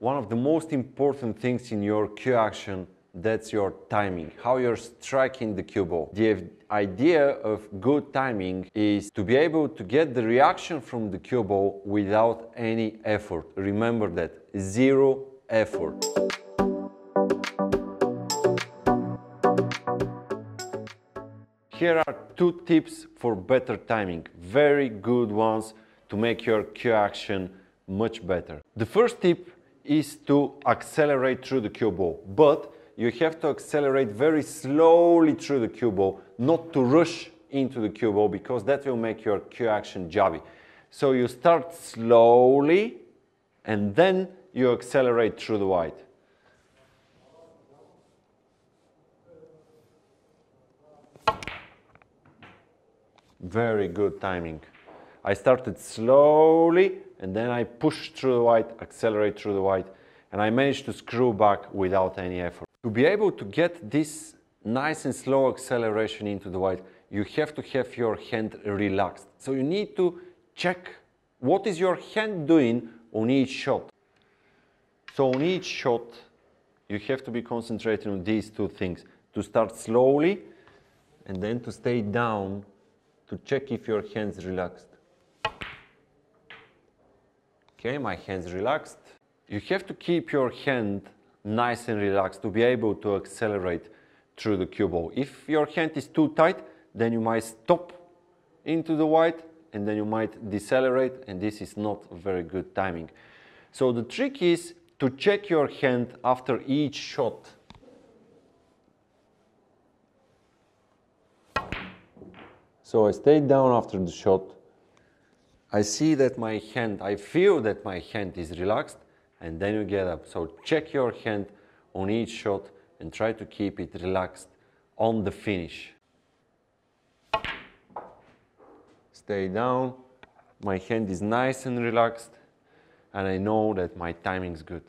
one of the most important things in your cue action that's your timing, how you're striking the cue ball. The idea of good timing is to be able to get the reaction from the cue ball without any effort. Remember that, zero effort. Here are two tips for better timing, very good ones to make your cue action much better. The first tip is to accelerate through the cue ball, but you have to accelerate very slowly through the cue ball, not to rush into the cue ball because that will make your cue action jabby. So you start slowly and then you accelerate through the white. Very good timing. I started slowly and then I pushed through the white, accelerate through the white, and I managed to screw back without any effort. To be able to get this nice and slow acceleration into the white, you have to have your hand relaxed. So you need to check what is your hand doing on each shot. So on each shot, you have to be concentrating on these two things. To start slowly and then to stay down to check if your hand's relaxed. Okay, my hand's relaxed. You have to keep your hand nice and relaxed to be able to accelerate through the cue ball. If your hand is too tight, then you might stop into the white and then you might decelerate and this is not very good timing. So the trick is to check your hand after each shot. So I stay down after the shot. I see that my hand, I feel that my hand is relaxed and then you get up. So check your hand on each shot and try to keep it relaxed on the finish. Stay down, my hand is nice and relaxed and I know that my timing is good.